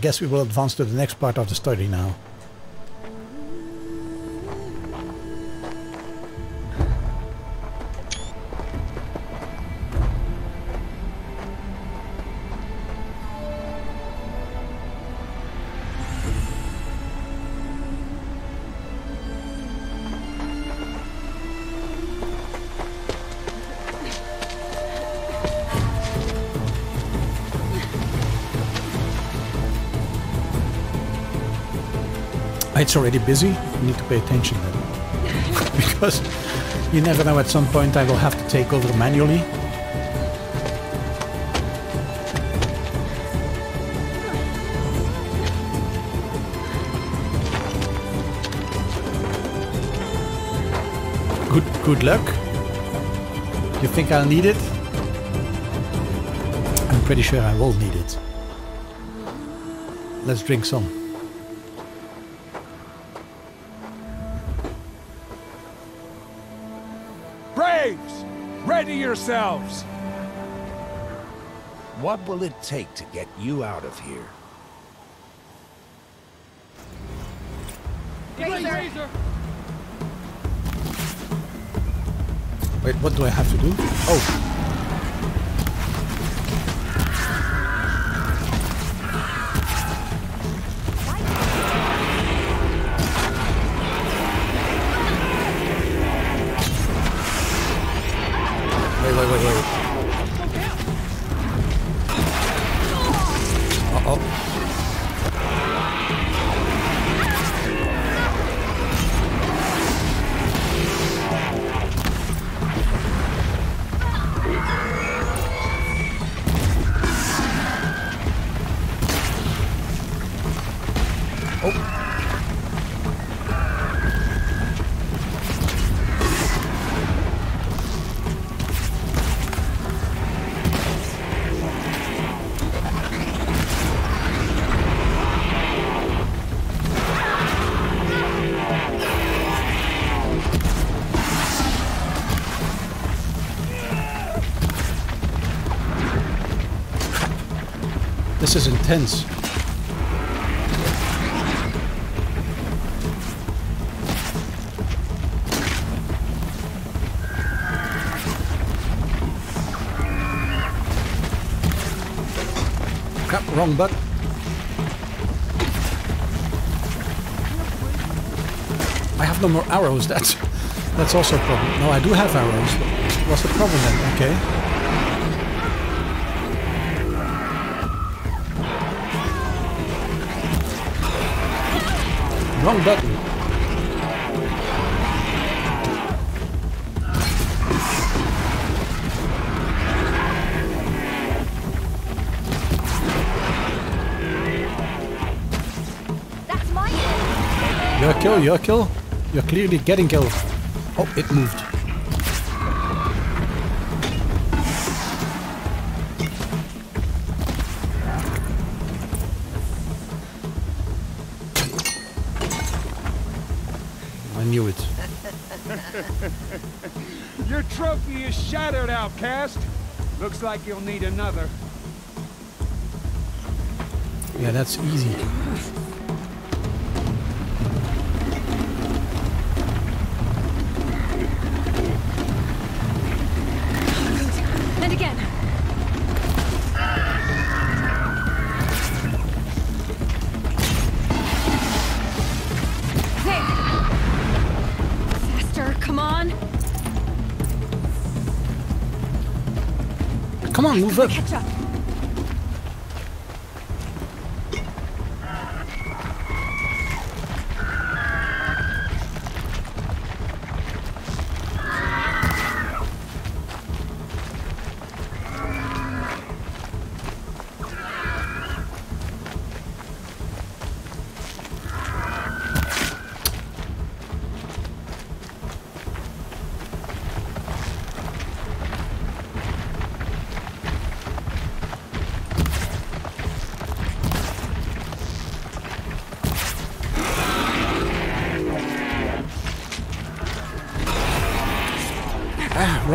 guess we will advance to the next part of the study now. It's already busy, you need to pay attention then. because you never know at some point I will have to take over manually. Good, good luck. You think I'll need it? I'm pretty sure I will need it. Let's drink some. Yourselves! What will it take to get you out of here? Razor. Wait, what do I have to do? Oh. This is intense. Crap, wrong button. I have no more arrows, that's that's also a problem. No, I do have arrows. What's the problem then? Okay. Wrong button. That's my Your kill, your kill. You're clearly getting killed. Oh, it moved. Your trophy is shattered, outcast. Looks like you'll need another. Yeah, that's easy. Catch up.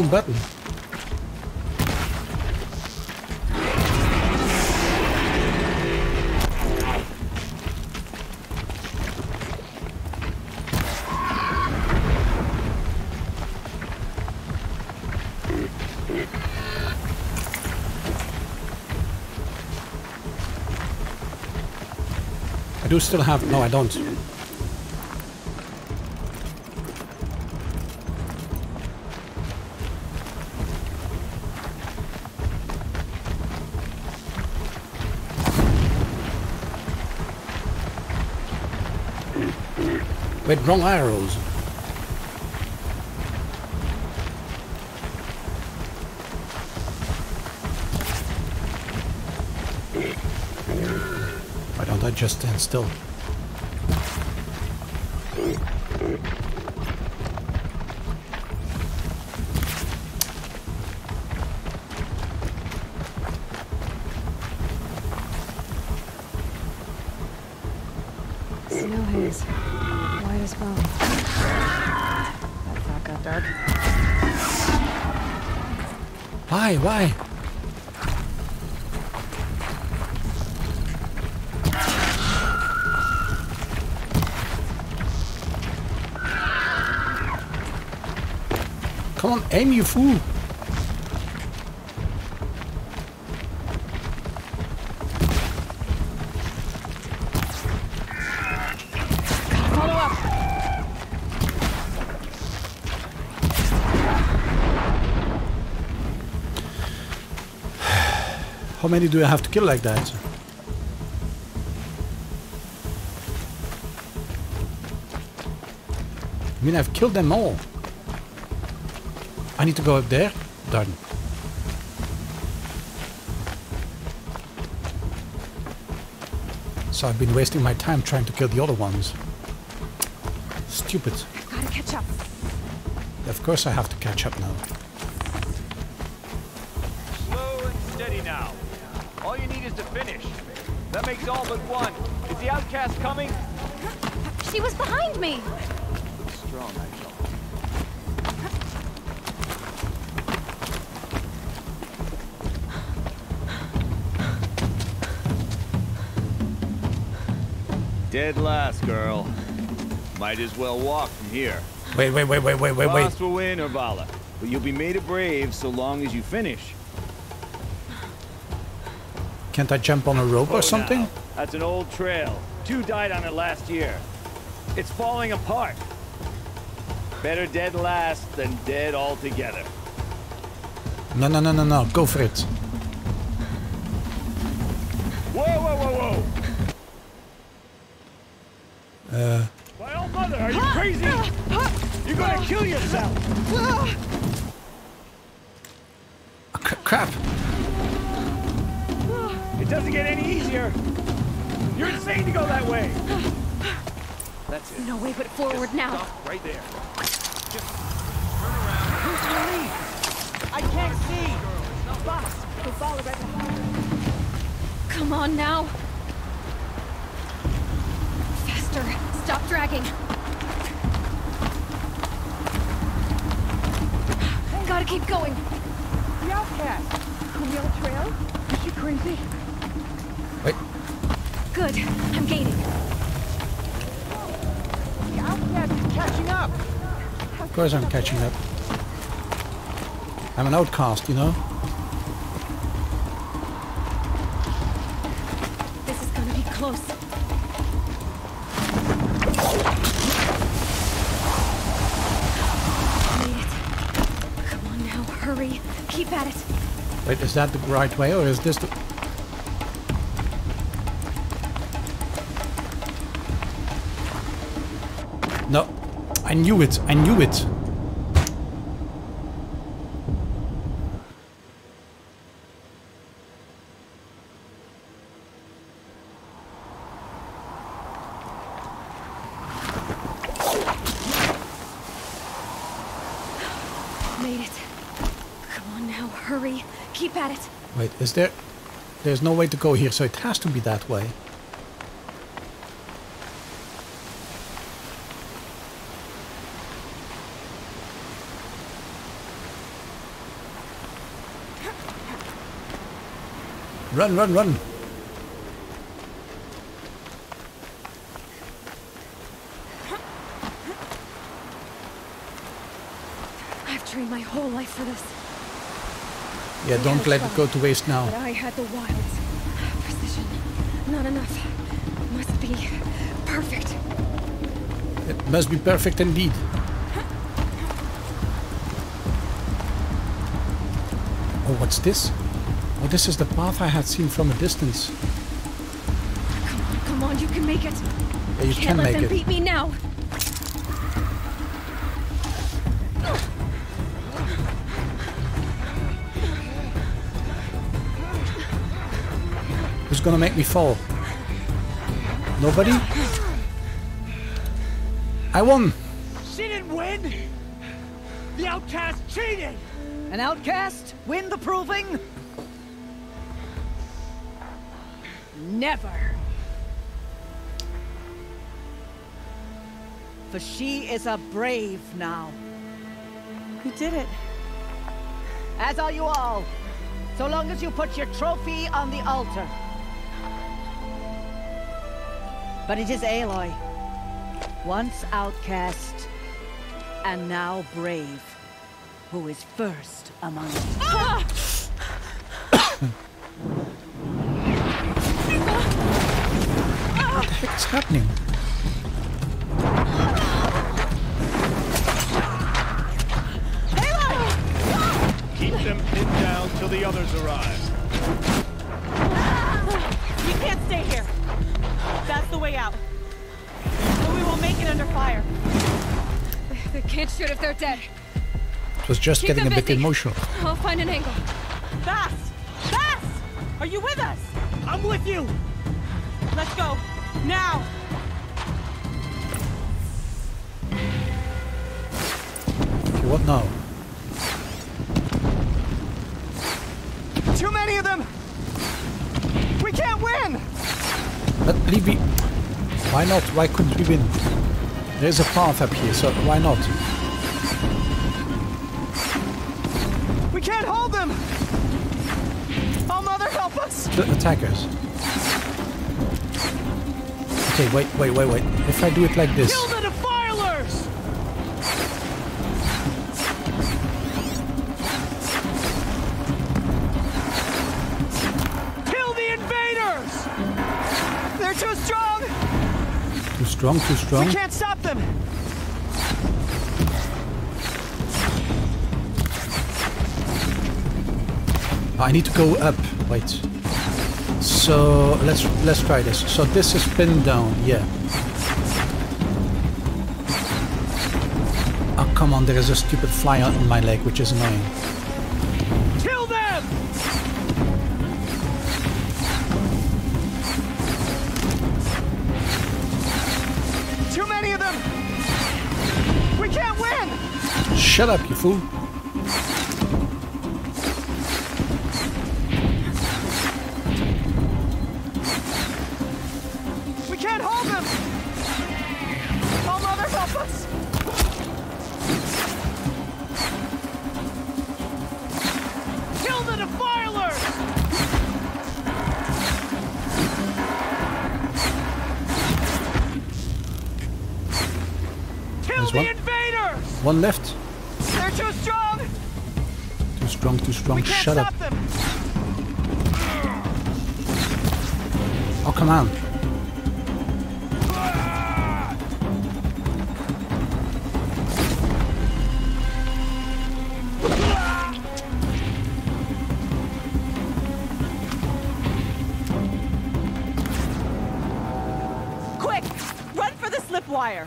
wrong button. I do still have... No, I don't. Wrong arrows. Why don't I just stand still? Why? Why? Come on, aim, you fool! How many do I have to kill like that? I mean, I've killed them all. I need to go up there? Done. So I've been wasting my time trying to kill the other ones. Stupid. Gotta catch up. Of course I have to catch up now. Makes all but one. Is the outcast coming? She was behind me. Looks strong, Nigel. Dead last, girl. Might as well walk from here. Wait, wait, wait, wait, wait, wait, wait. Bast will win, or Vala. But you'll be made a brave so long as you finish. Can't I jump on a rope Oh, or something? now, That's an old trail. Two died on it last year. It's falling apart. Better dead last than dead altogether. No, no, no, no, no. Go for it. Whoa, whoa, whoa, whoa! Uh, My old mother, are you crazy? You're gonna kill yourself! cr- crap. It doesn't get any easier. You're insane to go that way. That's it. No way but forward now. Stop right there. Just turn around. Who's Marie? I can't see. Bast, we'll follow right behind. Come on now. Faster. Stop dragging. Gotta keep going. The outcast! On the old trail? Is she crazy? Wait. Good. I'm gaining. The outcast is catching up! Of course I'm catching up. I'm an outcast, you know? This is gonna be close. Made it. Come on now, hurry. Keep at it. Wait, is that the right way or is this the... I knew it. I knew it. Made it. Come on now, hurry. Keep at it. Wait, is there... There's no way to go here, so it has to be that way. Run, run, run! I've trained my whole life for this. Yeah, don't let it go to waste now. But. I had the wilds. Precision. Not enough. Must be be perfect. It must be perfect indeed. Oh, what's this? Oh, this is the path I had seen from a distance. Come on, come on, you can make it. Yeah, you Can't can let them it. beat me now. Who's gonna make me fall? Nobody? I won! She didn't win! The outcast cheated! An outcast? Win the proving? Never. For she is a brave now. You did it. As are you all. So long as you put your trophy on the altar. But it is Aloy. Once outcast, and now brave, who is first among us. What ah the heck is happening? Keep them pinned down till the others arrive. You can't stay here. That's the way out. But we won't make it under fire. They can't shoot if they're dead. It was just Keep getting a them bit busy. emotional. I'll find an angle. Fast! Fast! Are you with us? I'm with you! Let's go. Now! Okay, what now? Too many of them! We can't win! But leave me. Why not? Why couldn't we win? There's a path up here, so why not? We can't hold them! Oh, Mother, help us! The attackers. Okay, wait, wait, wait, wait. If I do it like this. Kill the defilers! Kill the invaders! They're too strong! Too strong, too strong. We can't stop them! I need to go up. Wait. So let's let's try this. So this is pinned down. Yeah. Oh come on! There is a stupid fly on my leg, which is annoying. Kill them! Too many of them! We can't win! Shut up, you fool! One left. They're too strong! Too strong, too strong. We Shut up. them! Oh come on! Quick! Run for the slip wire!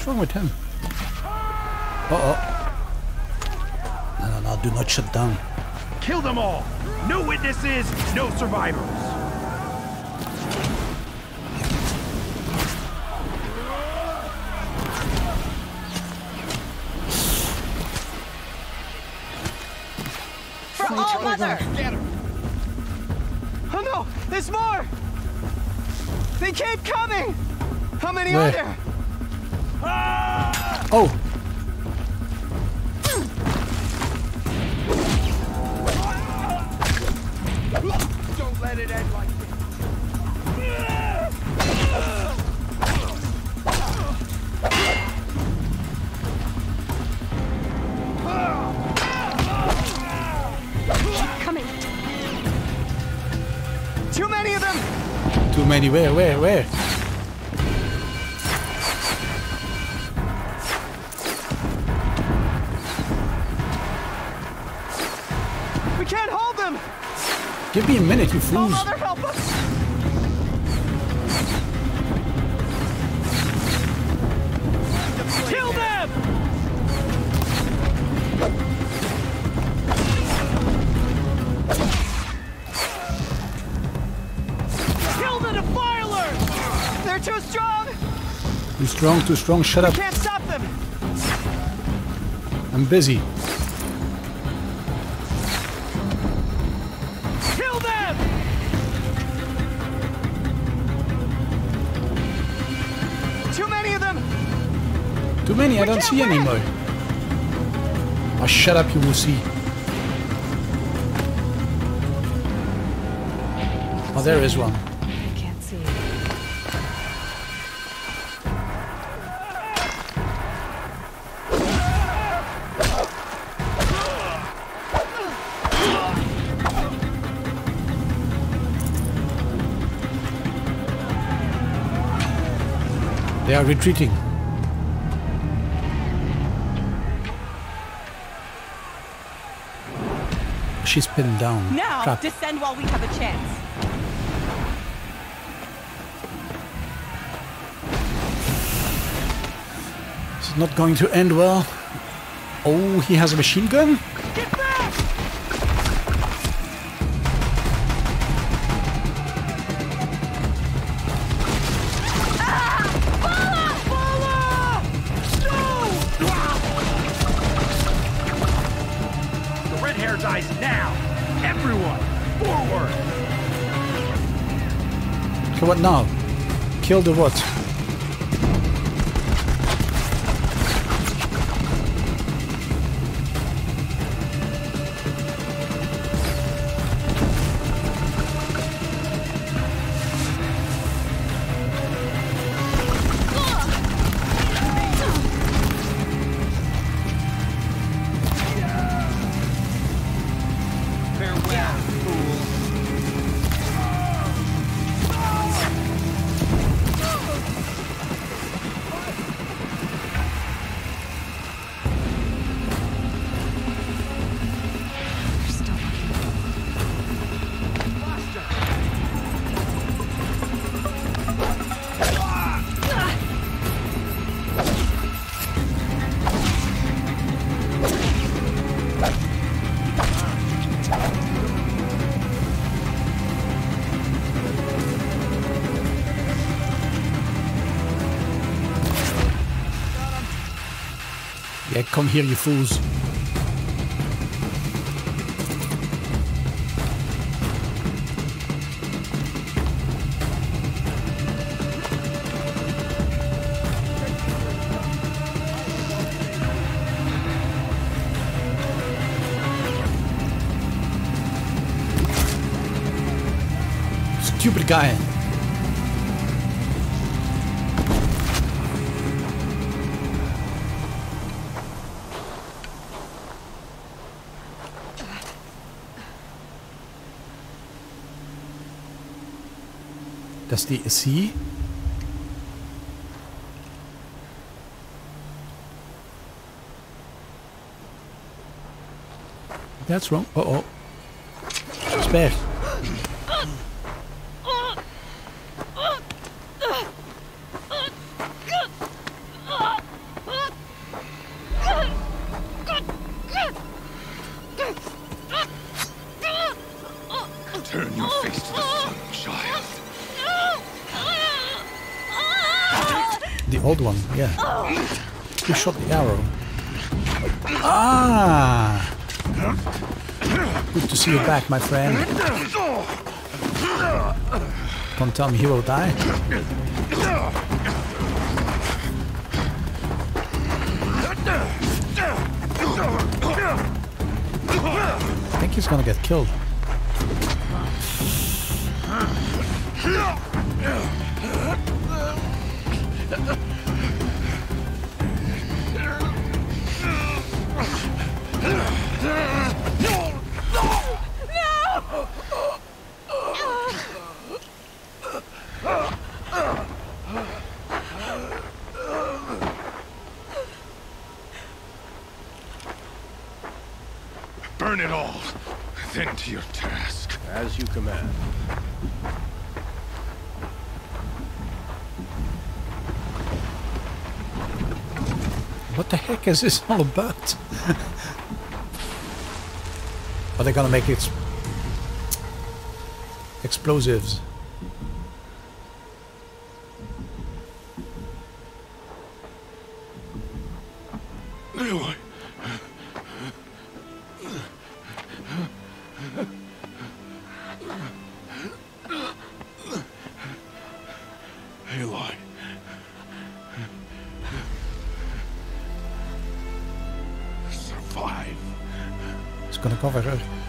What's wrong with him? Uh oh. No, no, no! Do not shut down. Kill them all! No witnesses, no survivors! For all mother! Oh no! There's more! They keep coming! How many Where? are there? Coming. Too many of them! Too many many? Where, where, where? We can't hold them! Give me a minute, you Oh, fools. Mother, strong, too strong. Shut up. Can't stop them! I'm busy. Kill them! Too many of them! Too many, I don't see any win. more. Oh, ah, shut up, you will see. Oh, there is one. They are retreating. She's pinned down. Now, Trapped. descend while we have a chance. This is not going to end well. Oh, he has a machine gun? Dies now! Everyone, forward! So what now? Kill the what? Come here, you fools. Stupid guy. The. That's wrong. Uh oh. Spare. The old one, yeah. Who shot the arrow? Ah! Good to see you back, my friend. Don't tell me he will die. I think he's gonna get killed. Heck is this all about? Are they gonna make it explosives? Aloy. It's gonna cover her.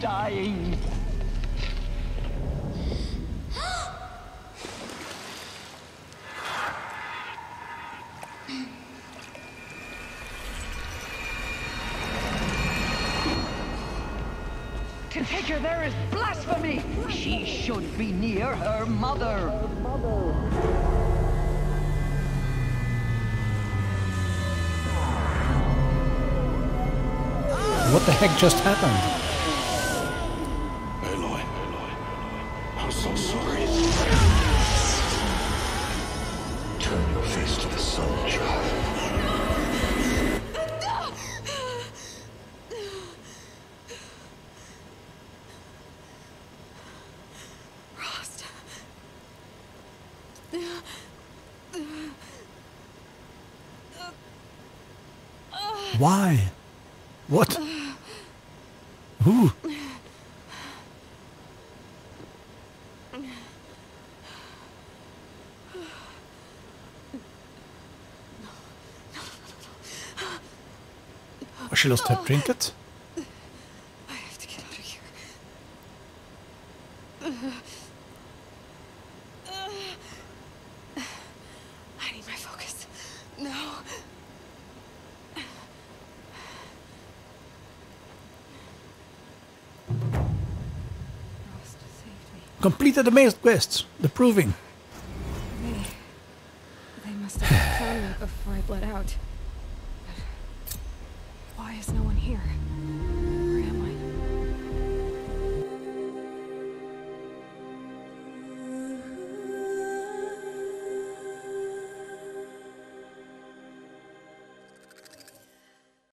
Dying. To take her there is blasphemy. She should be near her mother. What the heck just happened? Oh, she lost her trinket? I have to get out of here. I need my focus. No. Rost saved me. Completed the main quests. The proving.